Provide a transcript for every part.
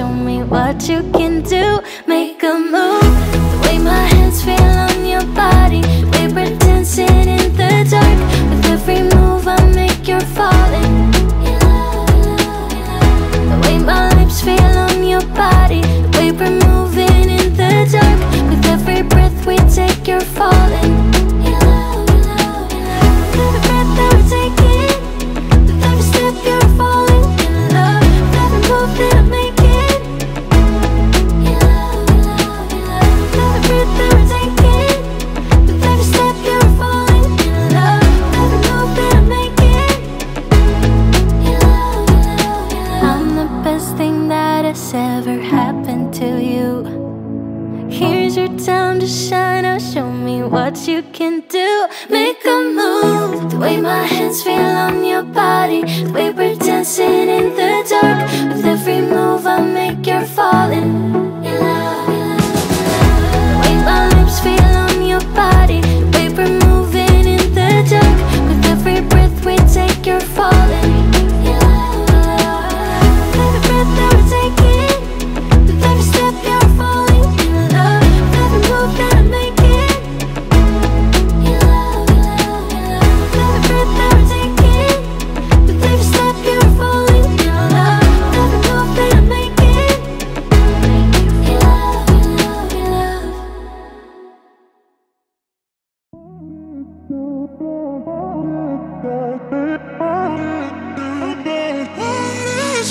Show me what you can do. Make a move. The way my hands feel on your body. We're dancing in the dark. With every move I make, you're falling. The way my lips feel on your body. We're moving in the dark. With every breath we take, you're falling. You can do. Make a move. The way my hands feel on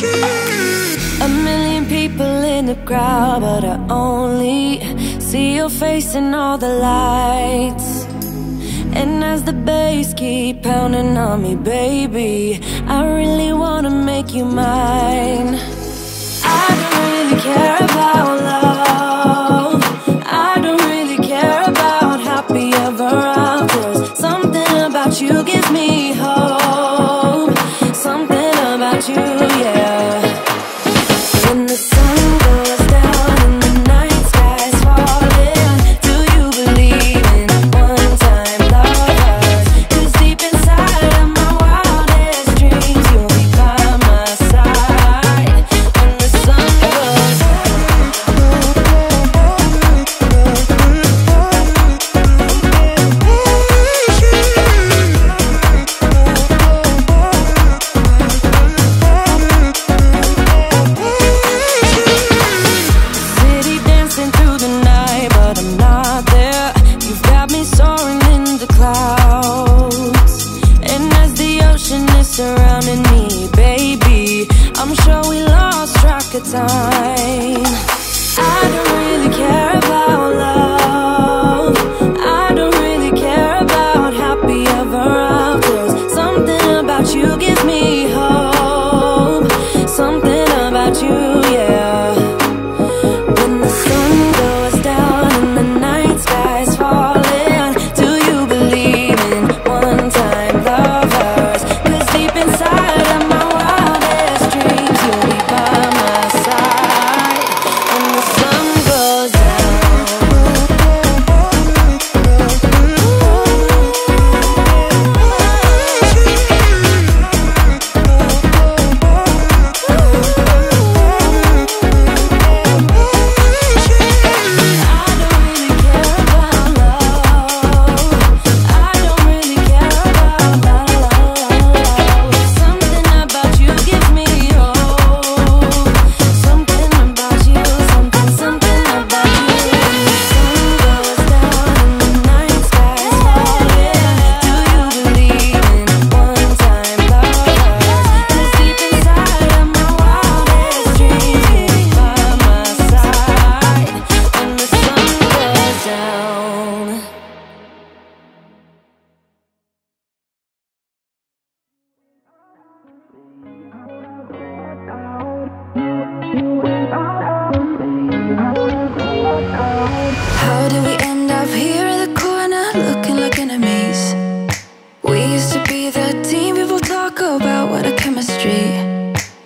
A million people in the crowd, but I only see your face in all the lights. And as the bass keep pounding on me, baby, I really wanna make you mine.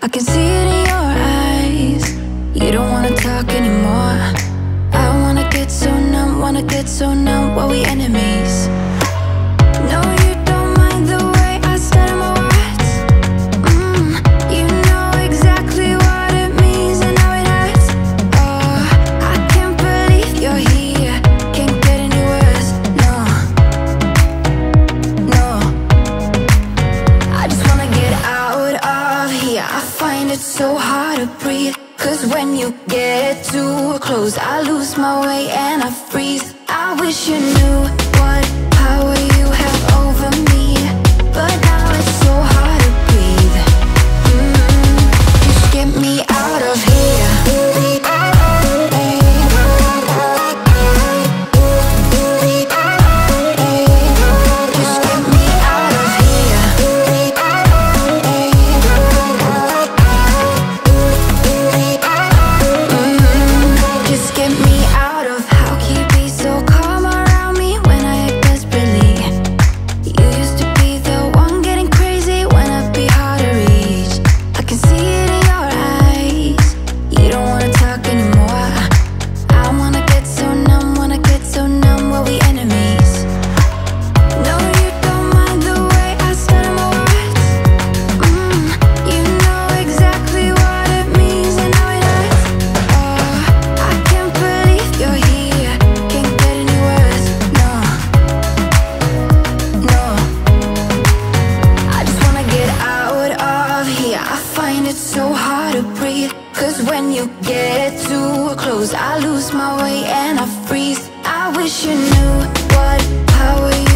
I can see it in your eyes. You don't wanna talk anymore. I wanna get so numb, wanna get so numb. While we enemies. it's so hard to breathe. Cause when you get too close I lose my way and I freeze. I wish you knew. breathe. Cause when you get too close I lose my way and I freeze. I wish you knew what power you